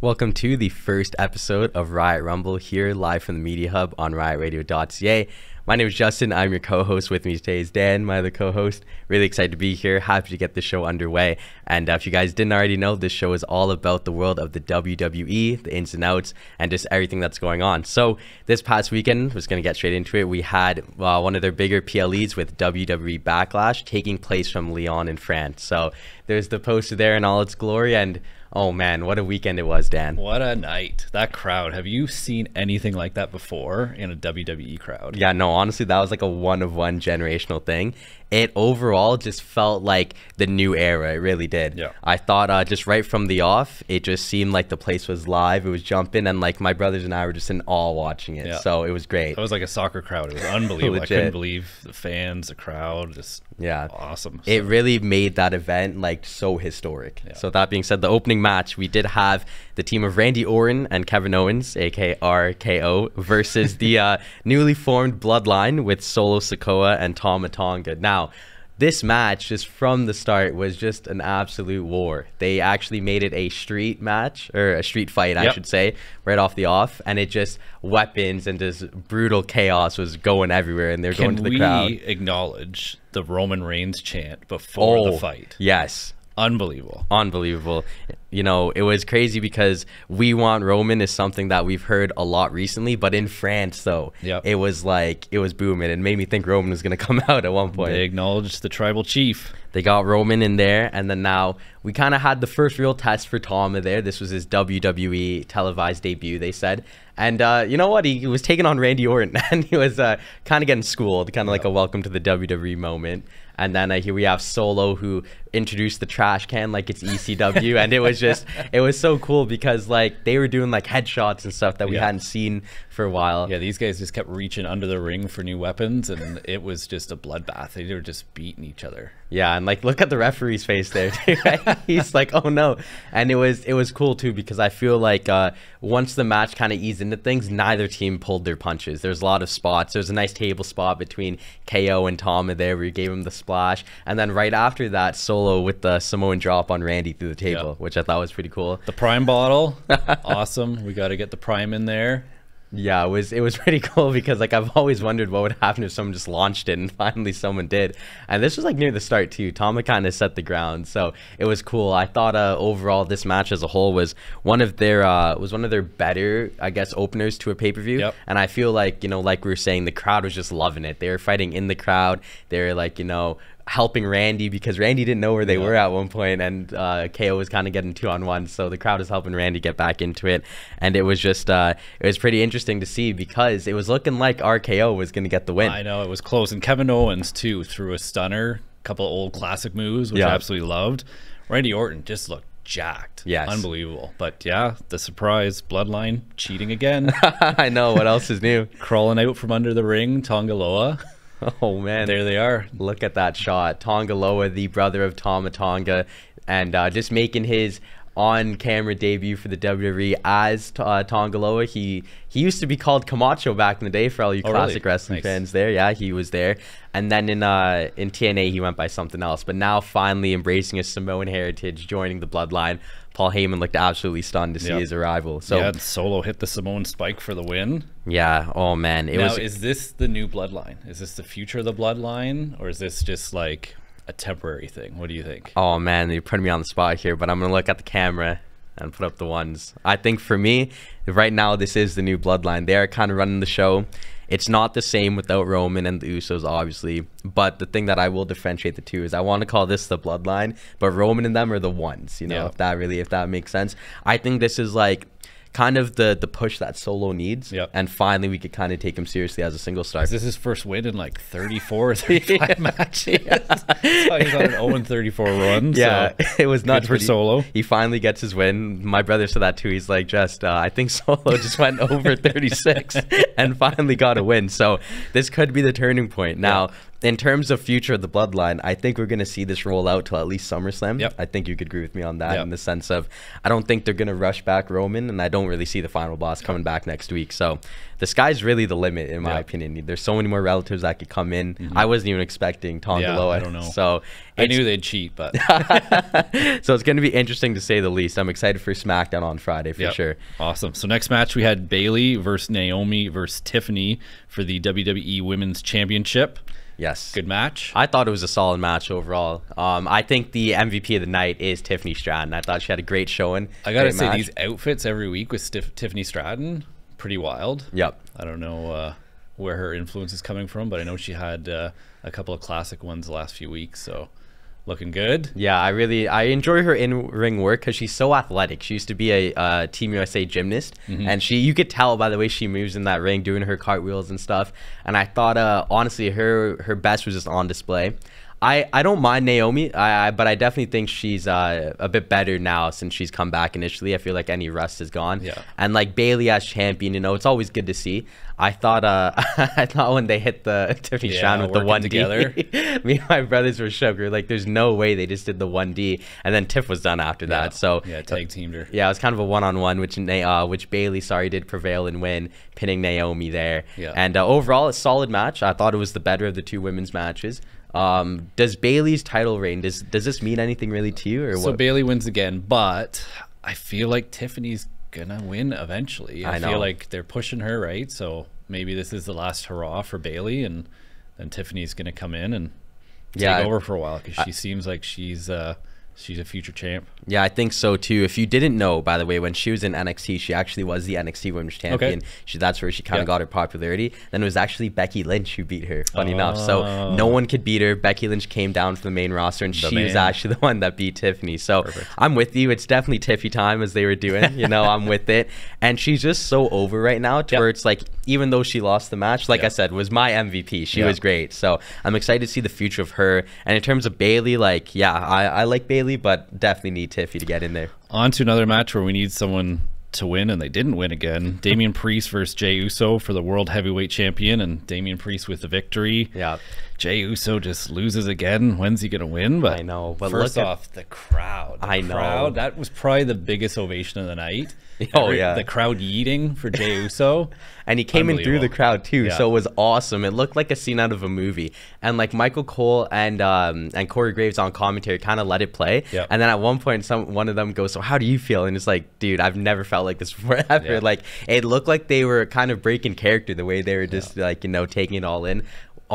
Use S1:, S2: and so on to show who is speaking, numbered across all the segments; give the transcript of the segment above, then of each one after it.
S1: Welcome to the first episode of Riot Rumble here live from the Media Hub on riotradio.ca. My name is Justin. I'm your co-host. With me today is Dan, my other co-host. Really excited to be here. Happy to get the show underway. And uh, if you guys didn't already know, this show is all about the world of the WWE, the ins and outs, and just everything that's going on. So this past weekend, was going to get straight into it. We had uh, one of their bigger PLEs with WWE Backlash taking place from Lyon in France. So there's the poster there in all its glory, and Oh man, what a weekend it was, Dan.
S2: What a night. That crowd. Have you seen anything like that before in a WWE crowd?
S1: Yeah, no, honestly, that was like a one of one generational thing it overall just felt like the new era. It really did.
S2: Yeah.
S1: I thought uh, just right from the off, it just seemed like the place was live. It was jumping, and like my brothers and I were just in awe watching it. Yeah. So it was great.
S2: It was like a soccer crowd. It was unbelievable. I couldn't believe the fans, the crowd, just yeah, awesome.
S1: So. It really made that event like so historic. Yeah. So that being said, the opening match we did have the team of Randy Orton and Kevin Owens, aka RKO, versus the uh, newly formed Bloodline with Solo Sikoa and Tama Tonga. Now now, this match, just from the start, was just an absolute war. They actually made it a street match, or a street fight, I should say, right off the off, and it just weapons and just brutal chaos was going everywhere, and they're
S2: Can
S1: going to the crowd.
S2: Can we acknowledge the Roman Reigns chant before oh, the fight?
S1: Yes,
S2: unbelievable.
S1: Unbelievable. You know it was crazy because we want roman is something that we've heard a lot recently but in france though
S2: yep.
S1: it was like it was booming it made me think roman was going to come out at one point.
S2: They acknowledged the tribal chief.
S1: They got roman in there and then now we kind of had the first real test for Tama there. This was his wwe televised debut they said. And uh, you know what? He, he, was taking on randy orton and he was uh, kind of getting schooled kind of yep. like a welcome to the wwe moment. And then uh, here we have Solo who introduced the trash can like it's ECW, and it was just it was so cool because like they were doing like headshots and stuff that we yeah. hadn't seen for a while.
S2: Yeah, these guys just kept reaching under the ring for new weapons, and it was just a bloodbath. They were just beating each other.
S1: Yeah, and like look at the referee's face there. Too, right? He's like, oh no, and it was it was cool too because I feel like uh, once the match kind of eased into things, neither team pulled their punches. There's a lot of spots. There's a nice table spot between KO and Tama there where you gave him the splash, and then right after that, Solo with the Samoan drop on Randy through the table, which I thought was pretty cool.
S2: The Prime bottle, awesome. We got to get the Prime in there.
S1: Yeah, it was it was pretty cool because like I've always wondered what would happen if someone just launched it and finally someone did. And this was like near the start too. Tama kind of set the ground, so it was cool. I thought uh, overall this match as a whole was one of their uh, was one of their better I guess openers to a pay per view.
S2: Yep.
S1: And I feel like you know like we were saying, the crowd was just loving it. They were fighting in the crowd. They were like you know helping Randy because Randy didn't know where they yeah. were at one point, and uh, KO was kind of getting two on one. So the crowd is helping Randy get back into it, and it was just uh, it was pretty interesting to see because it was looking like RKO was going to get the win.
S2: I know it was close, and Kevin Owens too threw a stunner, a couple old classic moves, which yeah. I absolutely loved. Randy Orton just looked jacked.
S1: Yes.
S2: Unbelievable. But yeah, the surprise bloodline cheating again.
S1: I know. What else is new?
S2: Crawling out from under the ring, Tonga Loa.
S1: Oh man,
S2: there they are.
S1: Look at that shot. Tonga Loa, the brother of Tama Tonga, and uh, just making his on-camera debut for the WWE as uh, Tonga Loa. He he used to be called Camacho back in the day for all you oh, classic really? wrestling nice. fans there. Yeah, he was there. And then in uh in TNA he went by something else. But now finally embracing his Samoan heritage, joining the bloodline. Paul Heyman looked absolutely stunned to see yep. his arrival. So
S2: yeah, Solo hit the Samoan spike for the win.
S1: Yeah. Oh man,
S2: it now, was. Is this the new bloodline? Is this the future of the bloodline, or is this just like a temporary thing? What do you think?
S1: Oh man, you're putting me on the spot here, but I'm gonna look at the camera and put up the ones. I think for me, right now, this is the new bloodline. They are kind of running the show. It's not the same without Roman and the Usos, obviously. But the thing that I will differentiate the two is I want to call this the bloodline, but Roman and them are the ones. You know, yeah. if that really, if that makes sense. I think this is like kind of the the push that Solo needs.
S2: Yep.
S1: And finally, we could kind of take him seriously as a single star. This Is
S2: this his first win in like 34 or 35 matches? Yeah. so he's on an 0 34 run.
S1: Yeah, so it was nuts
S2: for Solo.
S1: He, he, finally gets his win. My brother said that too. He's like, just uh, I think Solo just went over 36 and finally got a win. So this could be the turning point. Now, in terms of future of the bloodline, I think we're going to see this roll out till at least SummerSlam.
S2: Yep.
S1: I think you could agree with me on that
S2: Yep.
S1: in the sense of I don't think they're going to rush back Roman, and I don't really see the final boss coming back next week. So the sky's really the limit, in my
S2: Yep.
S1: opinion. There's so many more relatives that could come in. I wasn't even expecting Tonga
S2: Mm-hmm. Yeah,
S1: Loa.
S2: I don't know.
S1: So
S2: I knew they'd cheat, but
S1: so it's going to be interesting to say the least. I'm excited for SmackDown on Friday for sure.
S2: Awesome. So next match we had Bayley versus Naomi versus Tiffany for the WWE Women's Championship.
S1: Yes.
S2: Good match.
S1: I thought it was a solid match overall. Um, I think the MVP of the night is Tiffany Stratton. I thought she had a great showing.
S2: I gotta say
S1: match.
S2: these outfits every week with Stif- Tiffany Stratton, pretty wild.
S1: Yep.
S2: I don't know uh, where her influence is coming from, but I know she had uh, a couple of classic ones the last few weeks. So looking good.
S1: Yeah, I really I enjoy her in ring work because she's so athletic. She used to be a uh, Team USA gymnast,
S2: Mm-hmm.
S1: and she you could tell by the way she moves in that ring, doing her cartwheels and stuff. And I thought, uh, honestly, her her best was just on display. I, I don't mind Naomi, I, I but I definitely think she's uh, a bit better now since she's come back initially. I feel like any rust is gone.
S2: Yeah.
S1: And like Bayley as champion, you know, it's always good to see. I thought uh I thought when they hit the Tiffany
S2: Yeah,
S1: Stratton with the one
S2: together.
S1: D, me and my brothers were shook. We were like, "There's no way they just did the one D," and then Tiff was done after
S2: Yeah.
S1: that. So
S2: yeah, tag teamed her.
S1: yeah, it was kind of a one-on-one, which Na- uh, which Bayley sorry did prevail and win, pinning Naomi there.
S2: Yeah.
S1: And uh, overall, a solid match. I thought it was the better of the two women's matches. Um, does Bayley's title reign does does this mean anything really to you or
S2: So
S1: what?
S2: Bayley wins again, but I feel like Tiffany's gonna win eventually. I,
S1: I know.
S2: feel like they're pushing her right, so maybe this is the last hurrah for Bayley, and then Tiffany's gonna come in and take
S1: Yeah,
S2: over for a while because she seems like she's uh she's a future champ.
S1: Yeah, I think so too. If you didn't know, by the way, when she was in NXT, she actually was the NXT Women's Champion. She that's where she kind of
S2: Yeah.
S1: got her popularity. Then it was actually Becky Lynch who beat her. Funny enough, so
S2: Oh.
S1: no one could beat her. Becky Lynch came down from the main roster, and
S2: The
S1: she was actually the one that beat Tiffany. So
S2: Perfect.
S1: I'm with you. It's definitely Tiffy time as they were doing. You know, I'm with it. And she's just so over right now to
S2: Yep.
S1: where it's like, even though she lost the match, like I said, was my MVP. She
S2: Yeah.
S1: was great. So I'm excited to see the future of her. And in terms of Bayley, like, yeah, I, I like Bayley, but definitely need Tiffy to get in there.
S2: On to another match where we need someone to win, and they didn't win again. Damian Priest versus Jey Uso for the World Heavyweight Champion, and Damian Priest with the victory.
S1: Yeah.
S2: Jey Uso just loses again. When's he gonna win? But
S1: I know, but
S2: first
S1: look at-
S2: off, the crowd. The
S1: I know.
S2: crowd, that was probably the biggest ovation of the night.
S1: Oh, yeah.
S2: the crowd yeeting for Jey Uso.
S1: And he came in through the crowd too,
S2: Yeah.
S1: so it was awesome. It looked like a scene out of a movie. And like Michael Cole and um, and Corey Graves on commentary kind of let it play.
S2: Yep.
S1: And then at one point, some one of them goes, "So how do you feel?" And it's like, dude, I've never felt like this before ever.
S2: Yeah.
S1: Like it looked like they were kind of breaking character the way they were just like you know taking it all in.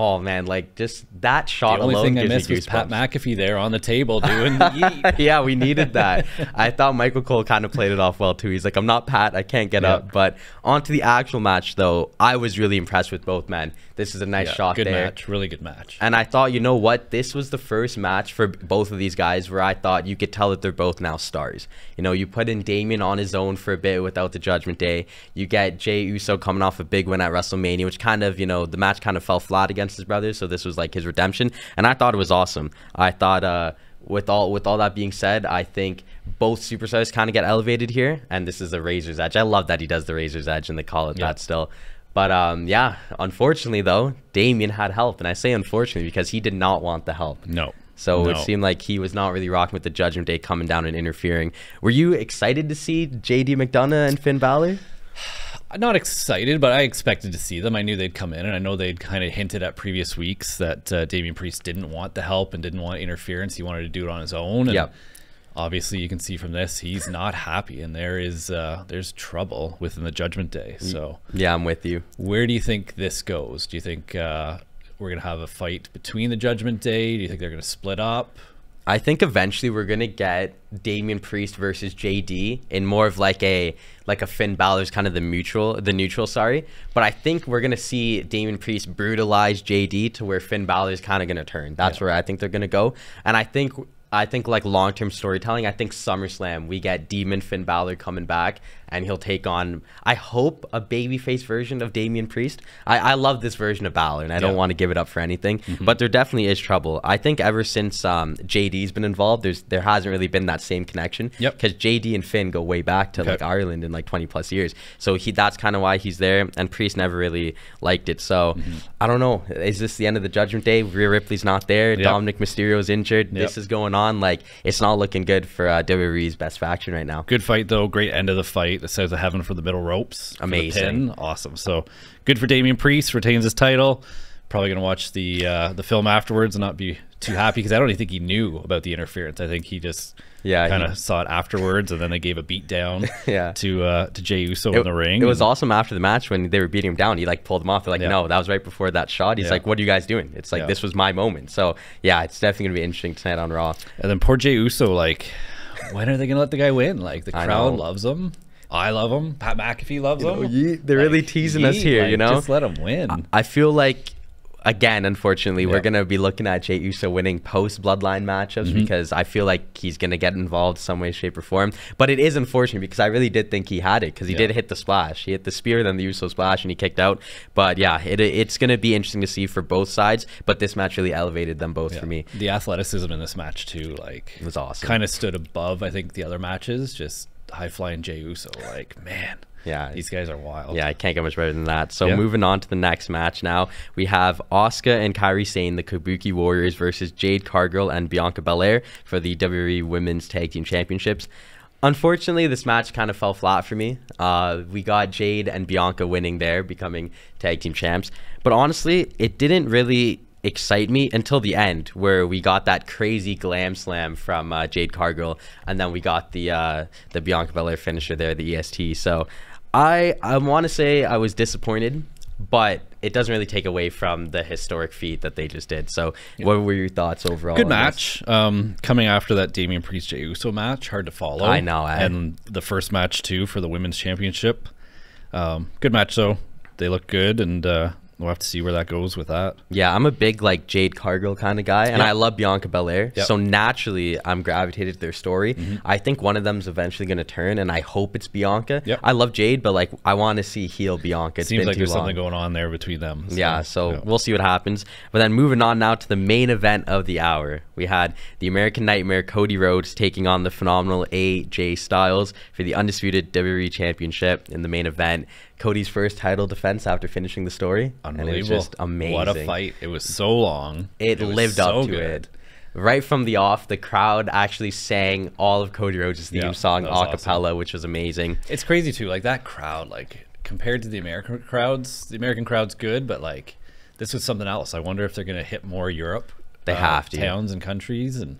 S1: Oh man, like just that shot
S2: The only
S1: alone
S2: thing I missed was Pat. McAfee there on the table doing the
S1: yeah, we needed that. I thought Michael Cole kind of played it off well too. He's like, I'm not Pat, I can't get
S2: Yeah.
S1: up. But on to the actual match though, I was really impressed with both men. This is a nice
S2: Yeah,
S1: shot
S2: good
S1: there.
S2: match, really good match.
S1: And I thought, you know what? This was the first match for both of these guys where I thought you could tell that they're both now stars. You know, you put in Damian on his own for a bit without the Judgment Day. You get Jey Uso coming off a big win at WrestleMania, which kind of, you know, the match kind of fell flat against his brothers. So this was like his redemption. And I thought it was awesome. I thought, uh, with all with all that being said, I think both superstars kind of get elevated here, and this is a Razor's Edge. I love that he does the Razor's Edge, and they call it
S2: Yeah.
S1: that still. But um, yeah, unfortunately though, Damian had help, and I say unfortunately because he did not want the help.
S2: no.
S1: So
S2: no.
S1: it seemed like he was not really rocking with the Judgment Day coming down and interfering. Were you excited to see JD McDonagh and Finn Balor?
S2: I'm not excited, but I expected to see them. I knew they'd come in, and I know they'd kind of hinted at previous weeks that uh, Damian Priest didn't want the help and didn't want interference. He wanted to do it on his own. And
S1: Yep.
S2: obviously, you can see from this he's not happy, and there is uh, there's trouble within the Judgment Day. So,
S1: Yeah, I'm with you.
S2: where do you think this goes? Do you think uh, we're gonna have a fight between the Judgment Day? Do you think they're gonna split up?
S1: I think eventually we're gonna get Damian Priest versus JD in more of like a like a Finn Balor's kind of the mutual the neutral, sorry. But I think we're gonna see Damian Priest brutalize JD to where Finn Balor's kind of gonna turn. That's
S2: Yeah.
S1: where I think they're gonna go. And I think I think like long term storytelling, I think SummerSlam we get Demon Finn Balor coming back and he'll take on, I hope, a babyface version of Damian Priest. I, I love this version of Balor, and I don't want to give it up for anything, mm-hmm. but there definitely is trouble. I think ever since um, JD's been involved, there's there hasn't really been that same connection.
S2: Yep.
S1: Because JD and Finn go way back to okay. like Ireland in like 20 plus years, so he that's kind of why he's there, and Priest never really liked it. So mm-hmm. I don't know. Is this the end of the Judgment Day? Rhea Ripley's not there. Yep. Dominik Mysterio's injured. Yep. This is going on. Like it's not looking good for uh, WWE's best faction right now.
S2: Good fight though. Great end of the fight. The South of Heaven for the middle ropes.
S1: Amazing.
S2: Awesome. So good for Damian Priest. Retains his title. Probably gonna watch the uh, the film afterwards and not be too happy because I don't even think he knew about the interference. I think he just yeah kind of saw it afterwards and then they gave a beat down
S1: yeah
S2: to uh to Jey Uso
S1: it,
S2: in the ring.
S1: It was awesome after the match when they were beating him down. He like pulled them off. They're like, yeah. no, that was right before that shot. He's yeah. like, what are you guys doing? It's like yeah. this was my moment. So yeah, it's definitely gonna be interesting tonight on Raw.
S2: And then poor Jey Uso, like, when are they gonna let the guy win? Like the crowd loves him. I love him. Pat McAfee loves you him.
S1: Know, they're like, really teasing us here, like, you know.
S2: Just let them win.
S1: I feel like again, unfortunately, we're gonna be looking at Jey Uso winning post Bloodline matchups mm-hmm. because I feel like he's gonna get involved some way, shape, or form. But it is unfortunate because I really did think he had it because he yeah. did hit the splash. He hit the spear, then the Uso splash, and he kicked out. But yeah, it, it's gonna be interesting to see for both sides. But this match really elevated them both yeah. for me.
S2: The athleticism in this match too, like,
S1: it was awesome.
S2: Kind of stood above, I think, the other matches. Just high flying Jey Uso, like man.
S1: Yeah,
S2: these guys are wild.
S1: Yeah, I can't get much better than that. So yeah. moving on to the next match now, we have Asuka and Kairi Sane, the Kabuki Warriors, versus Jade Cargill and Bianca Belair for the WWE Women's Tag Team Championships. Unfortunately, this match kind of fell flat for me. Uh, we got Jade and Bianca winning there, becoming tag team champs. But honestly, it didn't really excite me until the end, where we got that crazy glam slam from uh, Jade Cargill, and then we got the uh, the Bianca Belair finisher there, the EST. So I I want to say I was disappointed, but it doesn't really take away from the historic feat that they just did. So, yeah. what were your thoughts overall?
S2: Good match. Um, coming after that Damian Priest Jey Uso match, hard to follow.
S1: I know,
S2: I... and the first match too for the women's championship. Um, good match though. They look good, and uh, We'll have to see where that goes with that.
S1: Yeah, I'm a big like Jade Cargill kind of guy, and. I love Bianca Belair. Yep. So naturally, I'm gravitated to their story. Mm-hmm. I think one of them's eventually going to turn, and I hope it's Bianca.
S2: Yep.
S1: I love Jade, but like I want to see heel Bianca.
S2: It's Seems like there's long. something going on there between them.
S1: So, yeah, so we'll see what happens. But then moving on now to the main event of the hour, we had the American Nightmare Cody Rhodes taking on the phenomenal AJ Styles for the undisputed WWE Championship in the main event. Cody's first title defense after finishing the story.
S2: Unbelievable. And it was just amazing. What a fight. It was so long.
S1: It, it lived so up to good. it. Right from the off, the crowd actually sang all of Cody Rhodes' theme yeah, song a cappella, awesome. which was amazing.
S2: It's crazy too. Like that crowd, like compared to the American crowds, the American crowd's good, but like this was something else. I wonder if they're gonna hit more Europe.
S1: They uh, have to
S2: towns and countries and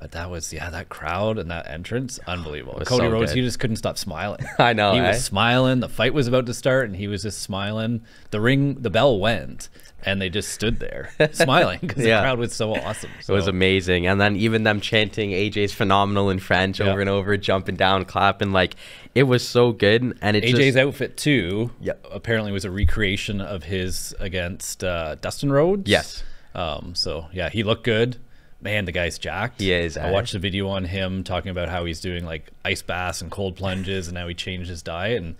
S2: but that was yeah, that crowd and that entrance, unbelievable. Cody so Rhodes, good. he just couldn't stop smiling.
S1: I know.
S2: He
S1: eh?
S2: was smiling. The fight was about to start, and he was just smiling. The ring, the bell went, and they just stood there smiling because yeah. the crowd was so awesome.
S1: So. It was amazing, and then even them chanting AJ's phenomenal in French over and over, jumping down, clapping like it was so good. And it
S2: AJ's
S1: just,
S2: outfit too.
S1: Yep.
S2: apparently was a recreation of his against uh, Dustin Rhodes.
S1: Yes.
S2: Um, so yeah, he looked good man, the guy's jacked.
S1: Yeah, is.
S2: I watched a video on him talking about how he's doing like ice baths and cold plunges, and now he changed his diet and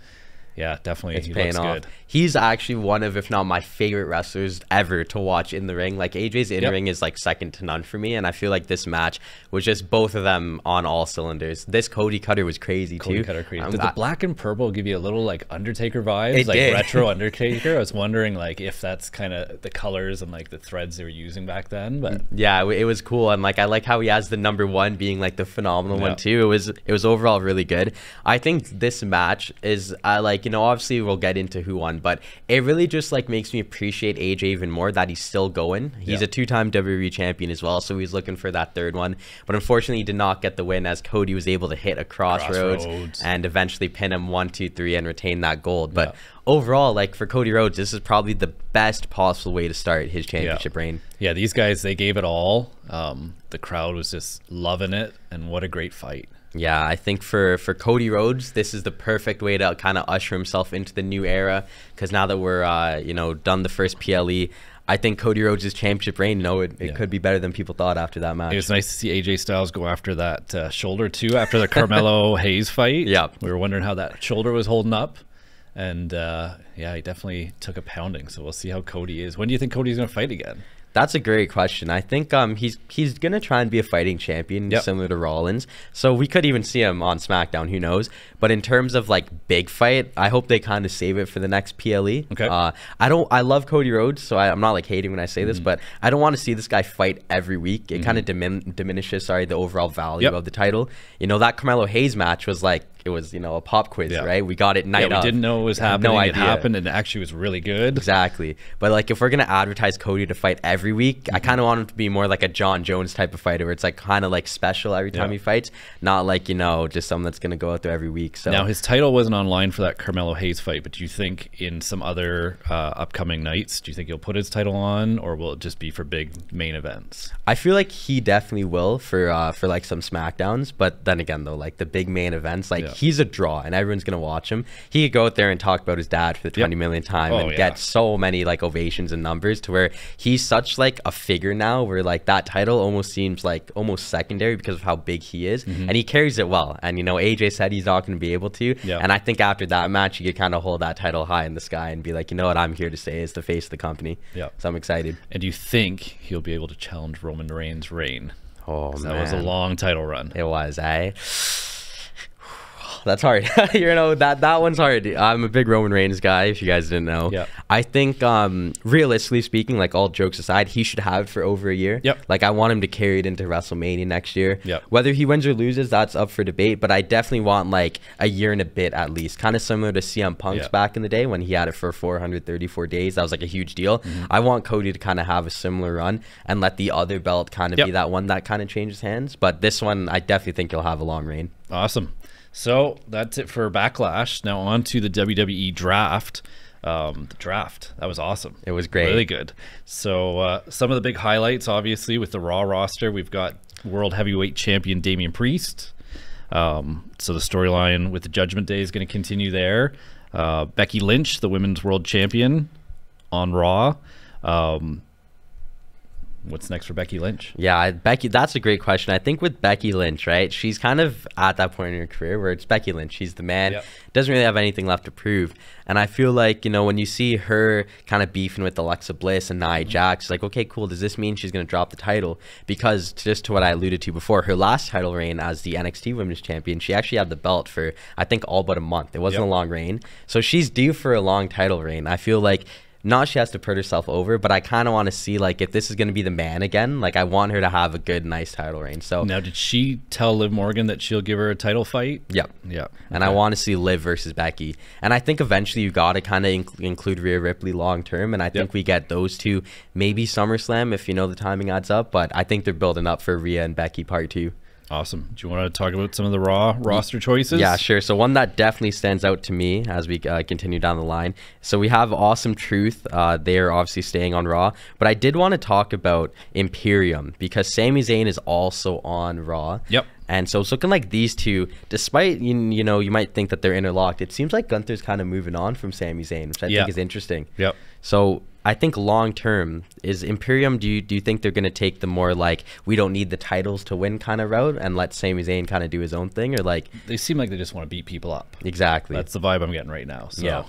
S2: yeah, definitely.
S1: It's paying off. Good. He's actually one of, if not my favorite wrestlers ever to watch in the ring. Like AJ's in yep. ring is like second to none for me, and I feel like this match was just both of them on all cylinders. This Cody Cutter was crazy
S2: Cody
S1: too.
S2: Cutter crazy. Um, Did the black and purple give you a little like Undertaker vibes, like did. retro Undertaker? I was wondering like if that's kind of the colors and like the threads they were using back then. But
S1: yeah, it was cool, and like I like how he has the number one being like the phenomenal one too. It was it was overall really good. I think this match is I uh, like you know obviously we'll get into who won, but it really just like makes me appreciate AJ even more that he's still going. He's yeah. a two-time WWE champion as well, so he's looking for that third one. But unfortunately, he did not get the win as Cody was able to hit a Cross Rhodes, Cross Rhodes. and eventually pin him one, two, three, and retain that gold. But yeah. overall, like for Cody Rhodes, this is probably the best possible way to start his championship
S2: yeah.
S1: reign.
S2: Yeah, these guys they gave it all. Um, the crowd was just loving it, and what a great fight.
S1: Yeah, I think for for Cody Rhodes, this is the perfect way to kind of usher himself into the new era. Because now that we're uh, you know done the first PLE, I think Cody Rhodes' championship reign, no, it, it yeah. could be better than people thought after that match.
S2: It was nice to see AJ Styles go after that uh, shoulder too after the Carmelo Hayes fight.
S1: Yeah,
S2: we were wondering how that shoulder was holding up, and uh, yeah, he definitely took a pounding. So we'll see how Cody is. When do you think Cody's going to fight again?
S1: That's a great question. I think um he's he's gonna try and be a fighting champion yep. similar to Rollins. So we could even see him on SmackDown. Who knows? But in terms of like big fight, I hope they kind of save it for the next PLE.
S2: Okay.
S1: Uh, I don't. I love Cody Rhodes, so I, am not like hating when I say mm-hmm. this, but I don't want to see this guy fight every week. It mm-hmm. kind of dimin- diminishes, sorry, the overall value yep. of the title. You know that Carmelo Hayes match was like it was you know a pop quiz, yeah. right? We got it night.
S2: Yeah, we didn't know it was happening. No idea. It happened and it actually was really good.
S1: Exactly. But like if we're gonna advertise Cody to fight every week, mm-hmm. I kind of want him to be more like a Jon Jones type of fighter, where it's like kind of like special every time yeah. he fights, not like you know just someone that's gonna go out there every week. So
S2: now his title wasn't online for that Carmelo Hayes fight, but do you think in some other uh, upcoming nights, do you think he'll put his title on, or will it just be for big main events?
S1: I feel like he definitely will for uh, for like some Smackdowns, but then again though, like the big main events, like he's a draw and everyone's gonna watch him. He could go out there and talk about his dad for the twenty yep. millionth time oh, and yeah. get so many like ovations and numbers to where he's such like a figure now where like that title almost seems like almost secondary because of how big he is mm-hmm. and he carries it well. And you know, AJ said he's not gonna be able to. Yep. And I think after that match you could kind of hold that title high in the sky and be like, you know what, I'm here to say is the face of the company.
S2: Yeah.
S1: So I'm excited.
S2: And do you think he'll be able to challenge Roman Reigns' reign?
S1: Oh man.
S2: That was a long title run.
S1: It was, eh? that's hard. you know that that one's hard. I'm a big Roman Reigns guy. If you guys didn't know,
S2: yeah.
S1: I think um, realistically speaking, like all jokes aside, he should have it for over a year.
S2: Yep.
S1: Like I want him to carry it into WrestleMania next year.
S2: Yep.
S1: Whether he wins or loses, that's up for debate. But I definitely want like a year and a bit at least, kind of similar to CM Punk's yep. back in the day when he had it for 434 days. That was like a huge deal. Mm-hmm. I want Cody to kind of have a similar run and let the other belt kind of yep. be that one that kind of changes hands. But this one, I definitely think he'll have a long reign.
S2: Awesome. So that's it for Backlash. Now on to the WWE draft. Um, the draft that was awesome.
S1: It was great,
S2: really good. So uh, some of the big highlights, obviously, with the Raw roster, we've got World Heavyweight Champion Damian Priest. Um, so the storyline with the Judgment Day is going to continue there. Uh, Becky Lynch, the Women's World Champion, on Raw. Um, what's next for Becky Lynch?
S1: Yeah, Becky, that's a great question. I think with Becky Lynch, right? She's kind of at that point in her career where it's Becky Lynch. She's the man. Yep. Doesn't really have anything left to prove. And I feel like, you know, when you see her kind of beefing with Alexa Bliss and Nia mm-hmm. Jax, like, okay, cool. Does this mean she's going to drop the title? Because just to what I alluded to before, her last title reign as the NXT Women's Champion, she actually had the belt for, I think, all but a month. It wasn't yep. a long reign. So she's due for a long title reign. I feel like not she has to put herself over, but I kind of want to see like if this is going to be the man again. Like I want her to have a good, nice title reign. So
S2: now, did she tell Liv Morgan that she'll give her a title fight?
S1: Yep.
S2: Yeah.
S1: And okay. I want to see Liv versus Becky. And I think eventually you got to kind of inc- include Rhea Ripley long term. And I think yep. we get those two maybe SummerSlam if you know the timing adds up. But I think they're building up for Rhea and Becky part two.
S2: Awesome. Do you want to talk about some of the Raw roster choices?
S1: Yeah, sure. So one that definitely stands out to me as we uh, continue down the line. So we have Awesome Truth. Uh, they're obviously staying on Raw, but I did want to talk about Imperium because Sami Zayn is also on Raw.
S2: Yep.
S1: And so it's looking like these two, despite you, you know you might think that they're interlocked, it seems like Gunther's kind of moving on from Sami Zayn, which I think is interesting.
S2: Yep.
S1: So I think long term is Imperium. Do you do you think they're going to take the more like we don't need the titles to win kind of route and let Sami Zayn kind of do his own thing, or like
S2: they seem like they just want to beat people up.
S1: Exactly.
S2: That's the vibe I'm getting right now. So.
S1: Yeah.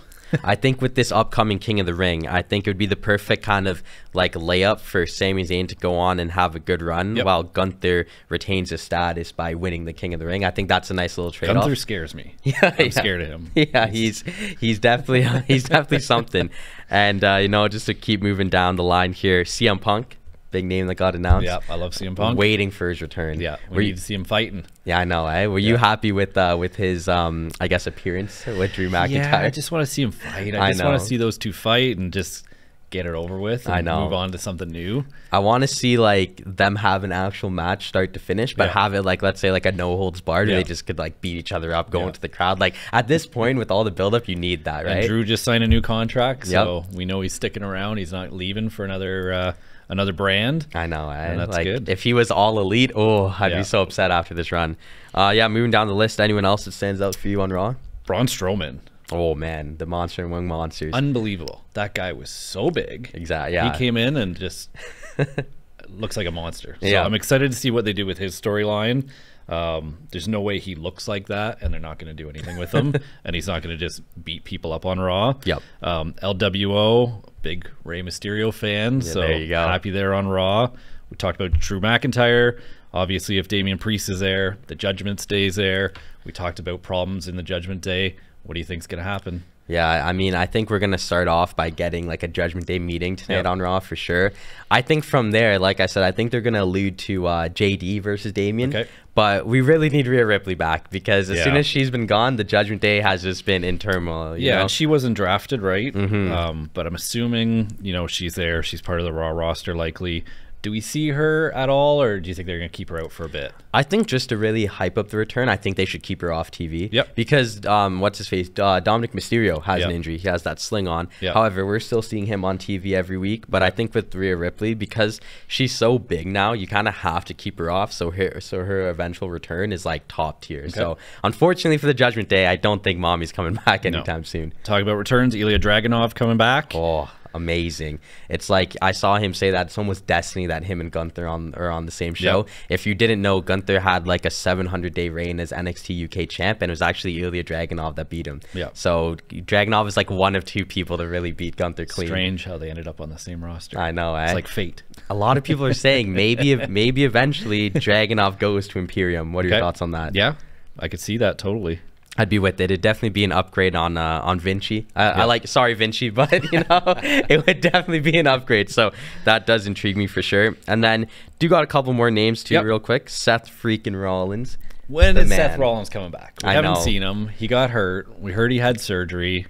S1: I think with this upcoming King of the Ring, I think it would be the perfect kind of like layup for Sami Zayn to go on and have a good run yep. while Gunther retains his status by winning the King of the Ring. I think that's a nice little trade off.
S2: Gunther scares me. Yeah, I'm yeah. scared of him.
S1: Yeah, he's he's definitely he's definitely something. And uh, you know, just to keep moving down the line here, CM Punk big name that got announced.
S2: Yeah, I love CM Punk.
S1: Waiting for his return.
S2: Yeah, we Were need you, to see him fighting.
S1: Yeah, I know. Eh? Were yeah. you happy with uh, with his, um, I guess, appearance with Drew McIntyre? Yeah,
S2: I just want to see him fight. I, I just want to see those two fight and just get it over with. I know. Move on to something new.
S1: I want to see like them have an actual match start to finish, but yeah. have it like let's say like a no holds barred yeah. where they just could like beat each other up, go yeah. into the crowd. Like at this point with all the buildup, you need that, right?
S2: And Drew just signed a new contract, so yep. we know he's sticking around. He's not leaving for another. Uh, another brand.
S1: I know. I, that's like, good. If he was all elite, oh, I'd yeah. be so upset after this run. Uh, yeah, moving down the list. Anyone else that stands out for you on Raw?
S2: Braun Strowman.
S1: Oh man, the monster among monsters.
S2: Unbelievable. That guy was so big.
S1: Exactly. Yeah.
S2: He came in and just looks like a monster. So yeah. I'm excited to see what they do with his storyline. Um, there's no way he looks like that, and they're not going to do anything with him, and he's not going to just beat people up on Raw.
S1: Yep.
S2: Um, LWO, big Rey Mysterio fan, yeah, so there happy there on Raw. We talked about Drew McIntyre. Obviously, if Damian Priest is there, the Judgment stays there. We talked about problems in the Judgment Day. What do you think is going to happen?
S1: Yeah, I mean, I think we're gonna start off by getting like a Judgment Day meeting tonight yep. on Raw for sure. I think from there, like I said, I think they're gonna allude to uh, JD versus Damian. Okay. But we really need Rhea Ripley back because as yeah. soon as she's been gone, the Judgment Day has just been in turmoil.
S2: yeah, she wasn't drafted, right? Mm-hmm. Um, but I'm assuming you know she's there. She's part of the Raw roster, likely. Do we see her at all, or do you think they're going to keep her out for a bit?
S1: I think just to really hype up the return, I think they should keep her off TV.
S2: Yep.
S1: Because um, what's his face? Uh, Dominik Mysterio has yep. an injury. He has that sling on. Yep. However, we're still seeing him on TV every week. But I think with Rhea Ripley, because she's so big now, you kind of have to keep her off. So her so her eventual return is like top tier. Okay. So unfortunately for the Judgment Day, I don't think Mommy's coming back anytime no. soon.
S2: Talk about returns. Ilja Dragunov coming back.
S1: Oh amazing. It's like I saw him say that it's almost destiny that him and Gunther on are on the same show. Yep. If you didn't know, Gunther had like a 700 day reign as NXT UK champ, and it was actually Ilja Dragunov that beat him.
S2: Yeah.
S1: So Dragunov is like one of two people to really beat Gunther clean.
S2: Strange how they ended up on the same roster.
S1: I know.
S2: It's
S1: eh?
S2: like fate.
S1: A lot of people are saying maybe maybe eventually Dragunov goes to Imperium. What are okay. your thoughts on that?
S2: Yeah, I could see that totally.
S1: I'd be with it. It'd definitely be an upgrade on uh, on Vinci. I, yeah. I like sorry Vinci, but you know it would definitely be an upgrade. So that does intrigue me for sure. And then do got a couple more names too, yep. real quick. Seth freaking Rollins.
S2: When is man. Seth Rollins coming back? We I haven't know. seen him. He got hurt. We heard he had surgery.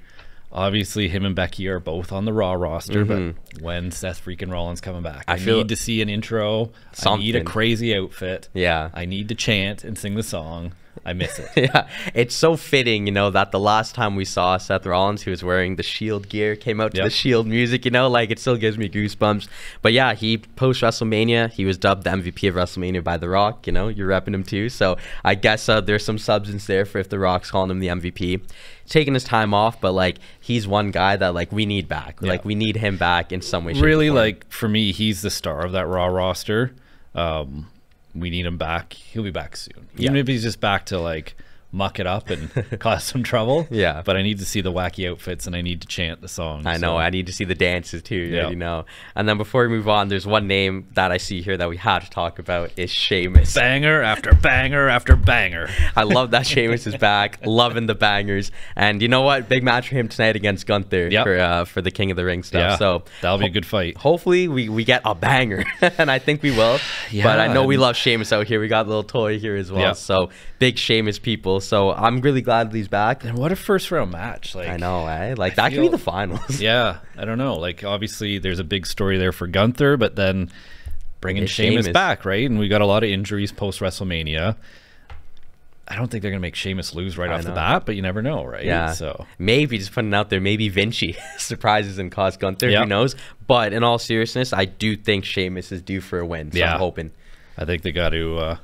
S2: Obviously, him and Becky are both on the Raw roster, mm-hmm. but when Seth freaking Rollins coming back? I, I need to see an intro. Something. I need a crazy outfit.
S1: Yeah.
S2: I need to chant and sing the song. I miss it.
S1: yeah, it's so fitting, you know, that the last time we saw Seth Rollins, he was wearing the Shield gear, came out to yep. the Shield music, you know, like it still gives me goosebumps. But yeah, he post WrestleMania, he was dubbed the MVP of WrestleMania by The Rock. You know, you're repping him too, so I guess uh, there's some substance there for if The Rock's calling him the MVP. Taking his time off, but like he's one guy that like we need back. Yeah. Like we need him back in some way.
S2: Really, like for me, he's the star of that Raw roster. Um, we need him back. He'll be back soon. Even yeah. if he's just back to like muck it up and cause some trouble.
S1: Yeah.
S2: But I need to see the wacky outfits and I need to chant the songs.
S1: I know. So. I need to see the dances too. Yeah. You know. And then before we move on, there's one name that I see here that we have to talk about is Sheamus.
S2: Banger after banger after banger.
S1: I love that Sheamus is back. Loving the bangers. And you know what? Big match for him tonight against Gunther yep. for uh, for the King of the Ring stuff. Yeah. So
S2: that'll be a good fight.
S1: Hopefully we, we get a banger. and I think we will. Yeah. But I know we love Sheamus out here. We got a little toy here as well. Yep. So big Sheamus people. So I'm really glad he's back.
S2: And what a first round match! Like
S1: I know, eh? Like I that feel, could be the finals.
S2: yeah, I don't know. Like obviously, there's a big story there for Gunther, but then bringing Sheamus, Sheamus back, right? And we got a lot of injuries post WrestleMania. I don't think they're gonna make Sheamus lose right I off know. the bat, but you never know, right?
S1: Yeah. So maybe just putting out there, maybe Vinci surprises and cause Gunther. Yep. Who knows? But in all seriousness, I do think Sheamus is due for a win. So yeah. I'm hoping.
S2: I think they got to uh,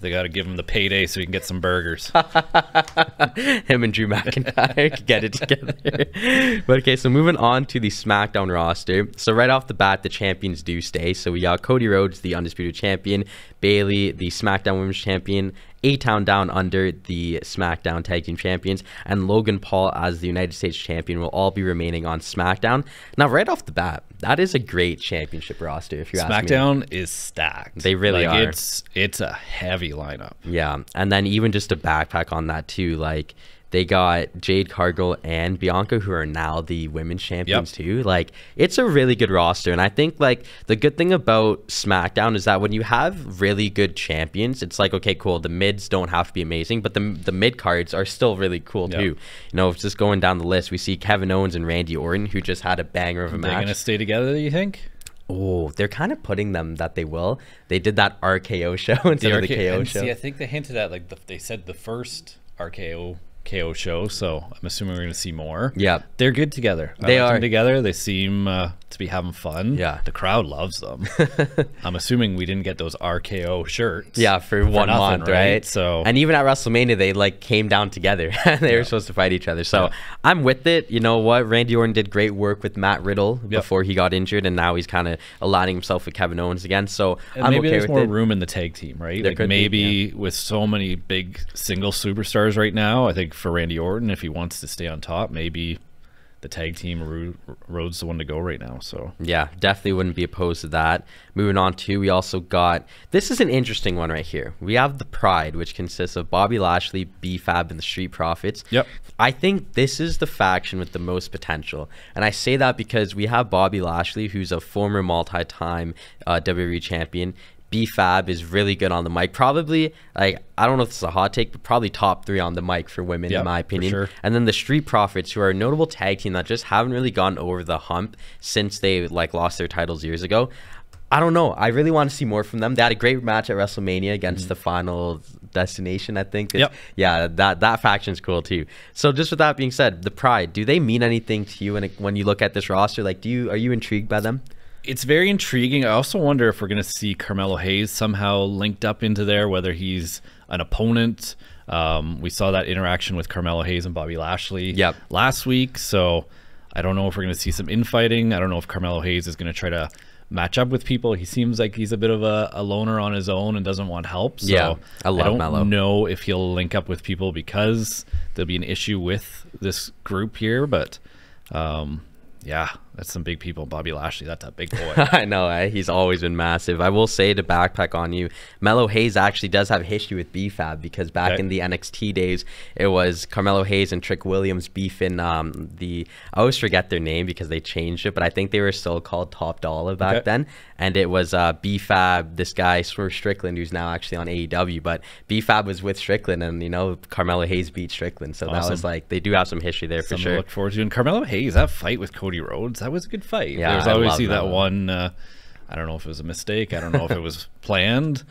S2: they got to give him the payday so he can get some burgers.
S1: him and Drew McIntyre get it together. but okay, so moving on to the SmackDown roster. So right off the bat, the champions do stay. So we got Cody Rhodes, the undisputed champion, Bayley, the SmackDown Women's Champion, A Town Down Under, the SmackDown Tag Team Champions, and Logan Paul as the United States Champion will all be remaining on SmackDown. Now, right off the bat, that is a great championship roster. If you
S2: ask
S1: me,
S2: SmackDown is stacked.
S1: They really
S2: like,
S1: are.
S2: It's it's a heavy lineup.
S1: Yeah, and then even just a backpack on that too, like they got Jade Cargill and Bianca, who are now the women's champions yep. too. Like it's a really good roster, and I think like the good thing about SmackDown is that when you have really good champions, it's like okay, cool. The mids don't have to be amazing, but the the mid cards are still really cool yep. too. You know, just going down the list, we see Kevin Owens and Randy Orton, who just had a banger of a
S2: match.
S1: They're
S2: gonna stay together, you think?
S1: Oh, they're kind of putting them that they will. They did that RKO show instead the of the KO show.
S2: See, I think they hinted at like the, they said the first RKO KO show, so I'm assuming we're going to see more.
S1: Yeah,
S2: they're good together. I
S1: they
S2: like
S1: are
S2: together. They seem uh, to be having fun.
S1: Yeah,
S2: the crowd loves them. I'm assuming we didn't get those RKO shirts.
S1: Yeah, for, for one nothing, month, right? right?
S2: So
S1: and even at WrestleMania, they like came down together. they yeah. were supposed to fight each other. So yeah. I'm with it. You know what? Randy Orton did great work with Matt Riddle yep. before he got injured, and now he's kind of aligning himself with Kevin Owens again. So
S2: and
S1: I'm
S2: maybe
S1: okay
S2: there's more
S1: it.
S2: room in the tag team, right? There like maybe be, yeah. with so many big single superstars right now, I think for Randy Orton, if he wants to stay on top, maybe the tag team road's the one to go right now. So
S1: yeah, definitely wouldn't be opposed to that. Moving on to, we also got this is an interesting one right here. We have the Pride, which consists of Bobby Lashley, B-Fab, and the Street Profits.
S2: Yep.
S1: I think this is the faction with the most potential, and I say that because we have Bobby Lashley, who's a former multi-time uh, WWE champion. B Fab is really good on the mic. Probably like I don't know if it's a hot take, but probably top three on the mic for women yep, in my opinion. Sure. And then the Street Profits, who are a notable tag team that just haven't really gone over the hump since they like lost their titles years ago. I don't know. I really want to see more from them. They had a great match at WrestleMania against mm-hmm. the Final Destination. I think.
S2: Yep.
S1: Yeah, that that faction's cool too. So just with that being said, the Pride, do they mean anything to you when it, when you look at this roster? Like, do you are you intrigued by them?
S2: It's very intriguing. I also wonder if we're going to see Carmelo Hayes somehow linked up into there, whether he's an opponent. Um, we saw that interaction with Carmelo Hayes and Bobby Lashley
S1: yep.
S2: last week. So I don't know if we're going to see some infighting. I don't know if Carmelo Hayes is going to try to match up with people. He seems like he's a bit of a, a loner on his own and doesn't want help. So
S1: yeah, I love
S2: I don't
S1: Melo.
S2: know if he'll link up with people because there'll be an issue with this group here, but um, yeah, that's some big people. Bobby Lashley, that's a big boy.
S1: I know. Eh? He's always been massive. I will say to backpack on you, Melo Hayes actually does have history with BFAB because back okay. in the NXT days, it was Carmelo Hayes and Trick Williams beefing um, the. I always forget their name because they changed it, but I think they were still called Top Dollar back okay. then. And it was uh, BFAB, this guy Swerve Strickland, who's now actually on AEW, but BFAB was with Strickland, and you know Carmelo Hayes beat Strickland, so awesome. that was like they do have some history there
S2: Something
S1: for sure.
S2: Look forward to. And Carmelo Hayes, that fight with Cody Rhodes, that was a good fight.
S1: Yeah,
S2: there's obviously that one. Uh, I don't know if it was a mistake. I don't know if it was planned.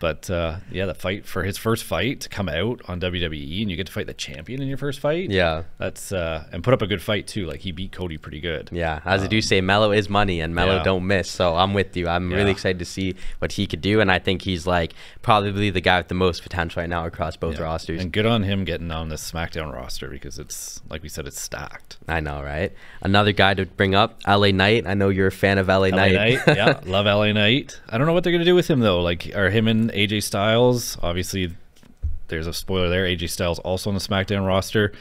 S2: But uh, yeah, the fight for his first fight to come out on WWE and you get to fight the champion in your first fight.
S1: Yeah,
S2: that's uh, and put up a good fight too. Like he beat Cody pretty good.
S1: Yeah, as um, I do say, Melo is money and Melo yeah. don't miss. So I'm with you. I'm yeah. really excited to see what he could do, and I think he's like probably the guy with the most potential right now across both yeah. rosters.
S2: And good on him getting on the SmackDown roster because it's like we said, it's stacked.
S1: I know, right? Another guy to bring up, LA Knight. I know you're a fan of LA, LA Knight.
S2: Knight. yeah, love LA Knight. I don't know what they're gonna do with him though. Like, are him and AJ Styles. Obviously, there's a spoiler there. AJ Styles also on the SmackDown roster.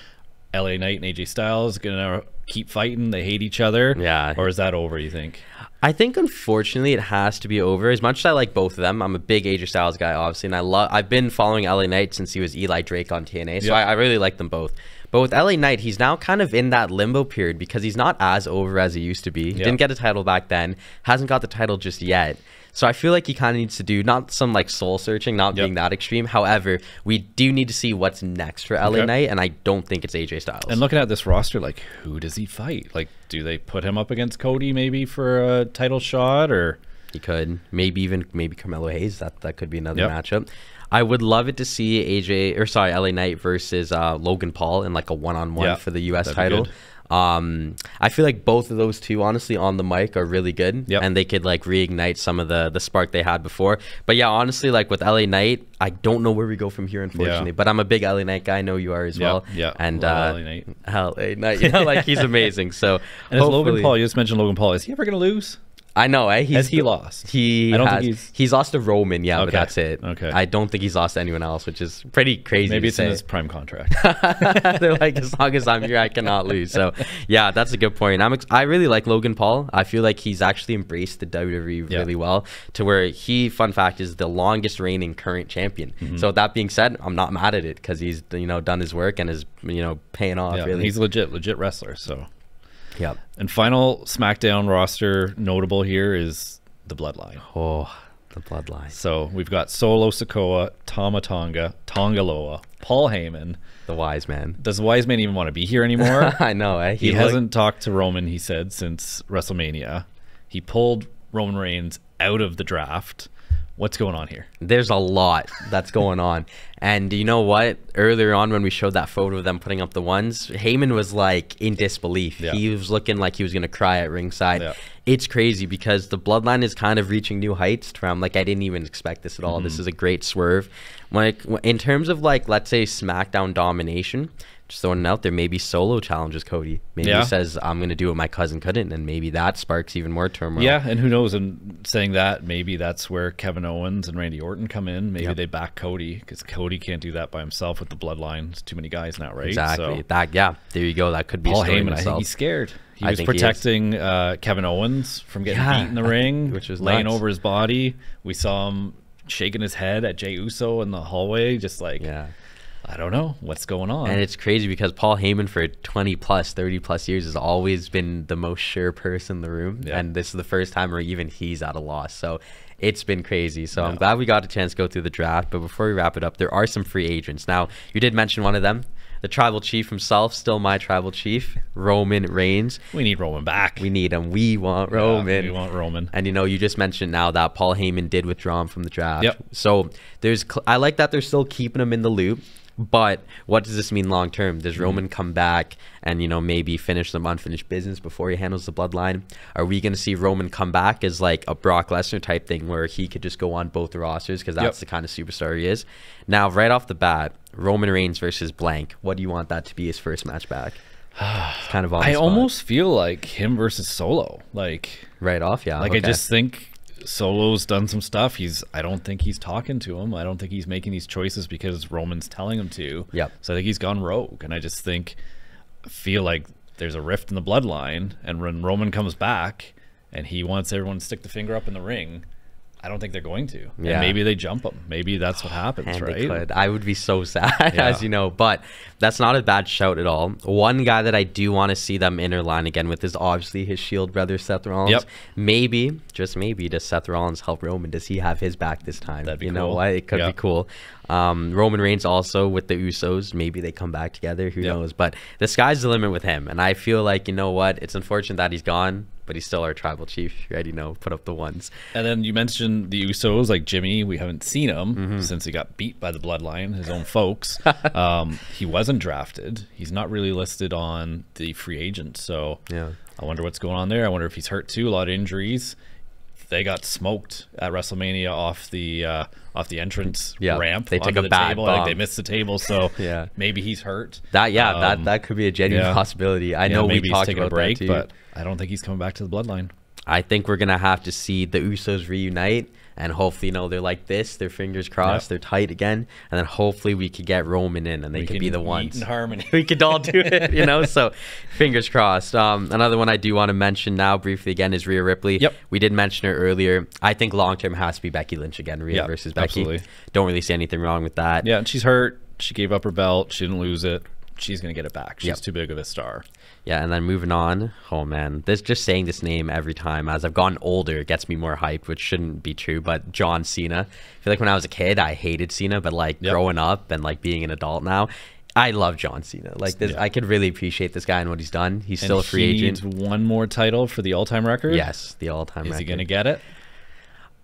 S2: LA Knight and AJ Styles gonna keep fighting. They hate each other.
S1: Yeah.
S2: Or is that over? You think?
S1: I think unfortunately it has to be over. As much as I like both of them, I'm a big AJ Styles guy, obviously, and I love. I've been following LA Knight since he was Eli Drake on TNA, so. I, I really like them both. But with LA Knight, he's now kind of in that limbo period because he's not as over as he used to be. He didn't get a title back then, hasn't got the title just yet. So I feel like he kind of needs to do not some like soul searching, not yep. being that extreme. However, we do need to see what's next for LA okay. Knight, and I don't think it's AJ Styles.
S2: And looking at this roster, like who does he fight? Like, do they put him up against Cody maybe for a title shot, or
S1: he could maybe even maybe Carmelo Hayes? That that could be another yep. matchup. I would love it to see AJ or sorry LA Knight versus uh, Logan Paul in like a one on one for the U.S. title. Um, I feel like both of those two, honestly, on the mic are really good,
S2: yep.
S1: and they could like reignite some of the the spark they had before. But yeah, honestly, like with LA Knight, I don't know where we go from here, unfortunately. Yeah. But I'm a big LA Knight guy. I know you are as
S2: yep.
S1: well.
S2: Yeah,
S1: and uh, LA Knight, LA Knight, you know, like he's amazing. So
S2: and Logan Paul, you just mentioned Logan Paul. Is he ever going to lose?
S1: I know, eh?
S2: He's Has he lost?
S1: He I don't has, think he's he's lost to Roman, yeah, okay. but that's it.
S2: Okay.
S1: I don't think he's lost to anyone else, which is pretty crazy.
S2: Maybe it's
S1: say.
S2: in his prime contract.
S1: They're like, as long as I'm here, I cannot lose. So, yeah, that's a good point. I'm ex- I really like Logan Paul. I feel like he's actually embraced the WWE really well, to where he, fun fact, is the longest reigning current champion. Mm-hmm. So, that being said, I'm not mad at it because he's you know done his work and is you know paying off. Yeah, really,
S2: he's legit, legit wrestler. So.
S1: Yep.
S2: And final SmackDown roster notable here is the bloodline.
S1: Oh, the bloodline.
S2: So we've got Solo Sikoa, Tama Tonga, Tongaloa, Paul Heyman.
S1: The wise man.
S2: Does the wise man even want to be here anymore?
S1: I know. Eh?
S2: He, he hasn't talked to Roman, he said, since WrestleMania. He pulled Roman Reigns out of the draft What's going on here?
S1: There's a lot that's going on. And you know what? Earlier on, when we showed that photo of them putting up the ones, Heyman was like in disbelief. Yeah. He was looking like he was going to cry at ringside. Yeah. It's crazy because the bloodline is kind of reaching new heights from like, I didn't even expect this at all. Mm-hmm. This is a great swerve. Like, in terms of like, let's say SmackDown domination, just throwing it out there. Maybe Solo challenges Cody. Maybe yeah. he says, "I'm going to do what my cousin couldn't," and maybe that sparks even more turmoil.
S2: Yeah, and who knows? And saying that, maybe that's where Kevin Owens and Randy Orton come in. Maybe yep. they back Cody because Cody can't do that by himself with the bloodline. It's too many guys now, right?
S1: Exactly. So, that yeah, there you go. That could be
S2: Paul Heyman. I think he's scared. He I was protecting he uh, Kevin Owens from getting yeah, beat in the ring, which was laying nuts. over his body. We saw him shaking his head at Jey Uso in the hallway, just like
S1: yeah
S2: I don't know what's going on.
S1: And it's crazy because Paul Heyman for 20 plus, 30 plus years has always been the most sure person in the room. Yeah. And this is the first time where even he's at a loss. So it's been crazy. So yeah. I'm glad we got a chance to go through the draft. But before we wrap it up, there are some free agents. Now, you did mention one of them. The tribal chief himself, still my tribal chief, Roman Reigns.
S2: We need Roman back.
S1: We need him. We want Roman. Yeah,
S2: we want Roman.
S1: And you know, you just mentioned now that Paul Heyman did withdraw him from the draft.
S2: Yep.
S1: So there's, I like that they're still keeping him in the loop. But what does this mean long term? Does mm-hmm. Roman come back and you know maybe finish some unfinished business before he handles the bloodline? Are we going to see Roman come back as like a Brock Lesnar type thing where he could just go on both rosters because that's yep. the kind of superstar he is? Now, right off the bat, Roman Reigns versus blank. What do you want that to be his first match back?
S2: it's kind of I almost feel like him versus Solo, like
S1: right off, yeah.
S2: Like okay. I just think Solo's done some stuff. He's I don't think he's talking to him. I don't think he's making these choices because Roman's telling him to.
S1: Yeah.
S2: So I think he's gone rogue, and I just think feel like there's a rift in the bloodline, and when Roman comes back and he wants everyone to stick the finger up in the ring, I don't think they're going to. Yeah. And maybe they jump them. Maybe that's what happens, and right?
S1: I would be so sad, yeah. as you know. But that's not a bad shout at all. One guy that I do want to see them interline again with is obviously his Shield brother Seth Rollins.
S2: Yep.
S1: Maybe, just maybe, does Seth Rollins help Roman? Does he have his back this time?
S2: That'd be
S1: you
S2: cool.
S1: know what? It could yep. be cool. Um, Roman Reigns also with the Usos. Maybe they come back together. Who yep. knows? But the sky's the limit with him. And I feel like, you know what? It's unfortunate that he's gone but he's still our tribal chief. You know, put up the ones.
S2: And then you mentioned the Usos, like Jimmy. We haven't seen him mm-hmm. since he got beat by the Bloodline, his own folks. um, he wasn't drafted. He's not really listed on the free agent. So
S1: yeah,
S2: I wonder what's going on there. I wonder if he's hurt too. A lot of injuries. They got smoked at WrestleMania off the uh, off the entrance yeah, ramp.
S1: They took a the bad table.
S2: Like they missed the table, so
S1: yeah,
S2: maybe he's hurt.
S1: That yeah, um, that that could be a genuine yeah. possibility. I yeah, know we talked about a break, that too.
S2: but I don't think he's coming back to the bloodline.
S1: I think we're gonna have to see the Usos reunite, and hopefully, you know, they're like this, their fingers crossed, yep. they're tight again, and then hopefully we could get Roman in, and they we could be the ones
S2: in harmony.
S1: we could all do it, you know. So, fingers crossed. Um, another one I do want to mention now briefly again is Rhea Ripley.
S2: Yep,
S1: we did mention her earlier. I think long term has to be Becky Lynch again, Rhea yep, versus Becky. Absolutely. Don't really see anything wrong with that.
S2: Yeah, and she's hurt. She gave up her belt. She didn't lose it she's gonna get it back. She's yep. too big of a star.
S1: Yeah, and then moving on. Oh man, this just saying this name every time as I've gotten older it gets me more hyped, which shouldn't be true. But John Cena. I feel like when I was a kid, I hated Cena, but like yep. growing up and like being an adult now. I love John Cena. Like this, yeah. I could really appreciate this guy and what he's done. He's and still a free he agent.
S2: Needs one more title for the all-time record.
S1: Yes, the all-time.
S2: Is
S1: record.
S2: he gonna get it?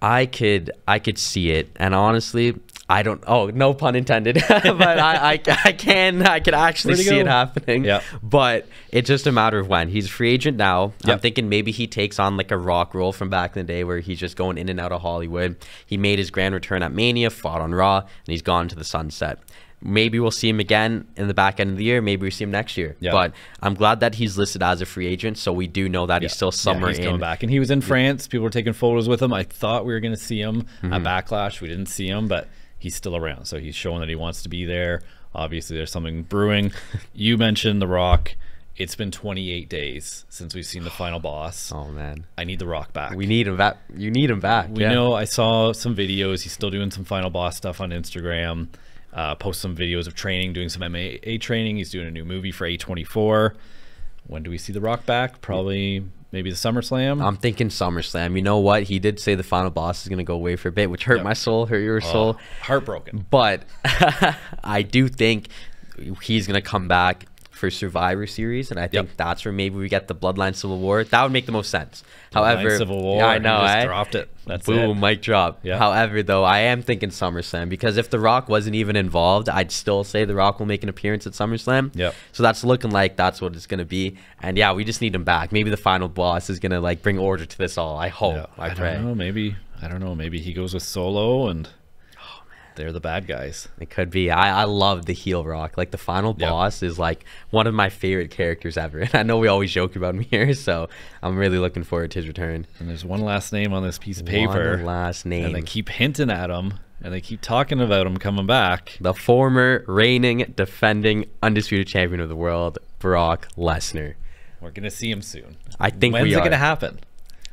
S1: I could, I could see it, and honestly, I don't. Oh, no pun intended. but I, I, I can, I can actually see go? it happening.
S2: Yeah.
S1: But it's just a matter of when. He's a free agent now. Yep. I'm thinking maybe he takes on like a Rock role from back in the day, where he's just going in and out of Hollywood. He made his grand return at Mania, fought on Raw, and he's gone to the sunset. Maybe we'll see him again in the back end of the year. Maybe we see him next year.
S2: Yep.
S1: But I'm glad that he's listed as a free agent, so we do know that he's still somewhere yeah, he's in.
S2: Coming back, and he was in France. People were taking photos with him. I thought we were going to see him mm-hmm. at Backlash. We didn't see him, but he's still around. So he's showing that he wants to be there. Obviously, there's something brewing. you mentioned The Rock. It's been 28 days since we've seen the final boss.
S1: Oh man,
S2: I need The Rock back.
S1: We need him back. You need him back.
S2: We yeah. know. I saw some videos. He's still doing some final boss stuff on Instagram. Uh, post some videos of training, doing some MMA training. He's doing a new movie for A24. When do we see The Rock back? Probably maybe the SummerSlam.
S1: I'm thinking SummerSlam. You know what? He did say the final boss is going to go away for a bit, which hurt yep. my soul, hurt your oh, soul.
S2: Heartbroken.
S1: But I do think he's going to come back for Survivor Series, and I think yep. that's where maybe we get the Bloodline Civil War. That would make the most sense. Bloodline However,
S2: Civil War. Yeah, I know. I eh? dropped it. That's
S1: boom,
S2: it.
S1: mic drop. However, though, I am thinking SummerSlam because if The Rock wasn't even involved, I'd still say The Rock will make an appearance at SummerSlam.
S2: Yeah.
S1: So that's looking like that's what it's gonna be. And yeah, we just need him back. Maybe the final boss is gonna like bring order to this all. I hope. Yeah, I, I pray.
S2: Know, maybe I don't know. Maybe he goes with Solo and they're the bad guys.
S1: It could be. I, I love the heel rock. Like the final yep. boss is like one of my favorite characters ever. And I know we always joke about him here, so I'm really looking forward to his return.
S2: And there's one last name on this piece of paper.
S1: One last name.
S2: And they keep hinting at him and they keep talking about him coming back.
S1: The former reigning, defending, undisputed champion of the world, Brock Lesnar.
S2: We're gonna see him soon.
S1: I think
S2: When's it gonna happen?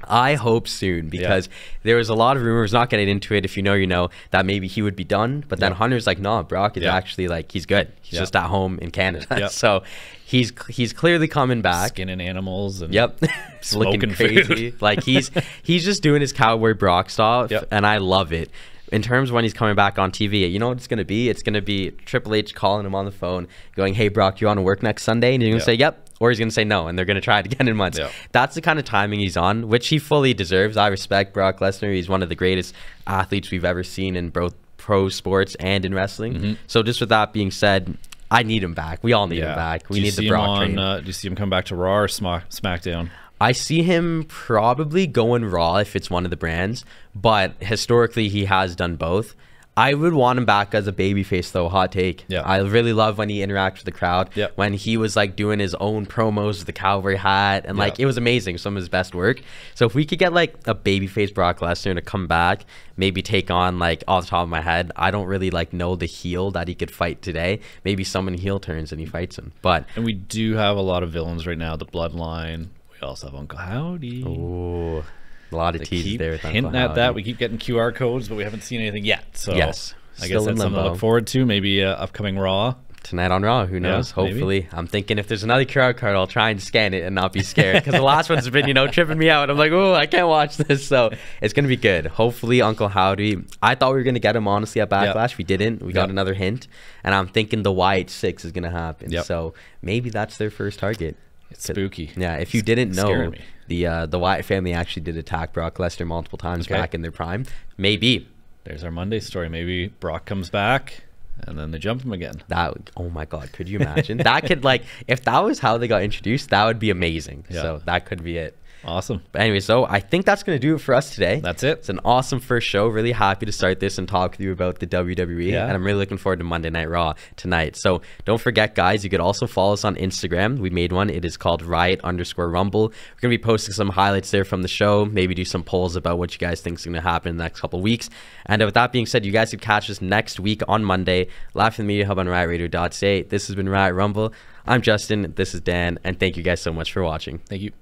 S1: I hope soon because yeah. there was a lot of rumors, not getting into it. If you know, you know, that maybe he would be done. But then yeah. Hunter's like, no, Brock is yeah. actually like, he's good. He's just at home in Canada. so he's he's clearly coming back.
S2: Skinning animals and
S1: yep, looking crazy. like he's he's just doing his cowboy Brock stuff, yep. and I love it. In terms of when he's coming back on TV, you know what it's going to be? It's going to be Triple H calling him on the phone, going, "Hey Brock, you want to work next Sunday?" And you're going to say, "Yep." Or he's going to say no and they're going to try it again in months. Yeah. That's the kind of timing he's on, which he fully deserves. I respect Brock Lesnar. He's one of the greatest athletes we've ever seen in both pro sports and in wrestling. Mm-hmm. So just with that being said, I need him back. We all need yeah. him back. We need the Brock on, train.
S2: Uh, do you see him come back to Raw or Smack- SmackDown?
S1: I see him probably going Raw if it's one of the brands, but historically he has done both. I would want him back as a babyface, though. Hot take.
S2: Yeah.
S1: I really love when he interacts with the crowd.
S2: Yeah.
S1: When he was like doing his own promos with the cowboy hat, and like it was amazing. Some of his best work. So if we could get like a babyface Brock Lesnar to come back, maybe take on like off the top of my head, I don't really like know the heel that he could fight today. Maybe someone heel turns and he fights him. But
S2: and we do have a lot of villains right now. The Bloodline. We also have Uncle Howdy.
S1: Oh. A lot of teas there.
S2: Hinting at that, we keep getting QR codes, but we haven't seen anything yet. So
S1: yes,
S2: I guess that's something to look forward to. Maybe uh, upcoming Raw
S1: tonight on Raw. Who knows? Yeah, Hopefully, maybe. I'm thinking if there's another QR code, I'll try and scan it and not be scared because the last one's been you know tripping me out. I'm like, oh, I can't watch this. So it's gonna be good. Hopefully, Uncle Howdy. I thought we were gonna get him honestly at Backlash. Yep. We didn't. We yep. got another hint, and I'm thinking the Wyatt Sicks is gonna happen. Yep. So maybe that's their first target.
S2: It's spooky.
S1: Yeah, if you didn't know, the uh, the Wyatt family actually did attack Brock Lesnar multiple times okay. back in their prime. Maybe.
S2: There's our Monday story. Maybe Brock comes back and then they jump him again.
S1: That oh my god, could you imagine? that could like if that was how they got introduced, that would be amazing. Yeah. So that could be it.
S2: Awesome.
S1: But anyway, so I think that's going to do it for us today.
S2: That's it.
S1: It's an awesome first show. Really happy to start this and talk with you about the WWE. Yeah. And I'm really looking forward to Monday Night Raw tonight. So don't forget, guys, you could also follow us on Instagram. We made one. It is called Riot underscore Rumble. We're going to be posting some highlights there from the show, maybe do some polls about what you guys think is going to happen in the next couple weeks. And with that being said, you guys can catch us next week on Monday, live from the Media Hub on RiotRadio.ca. This has been Riot Rumble. I'm Justin. This is Dan. And thank you guys so much for watching.
S2: Thank you.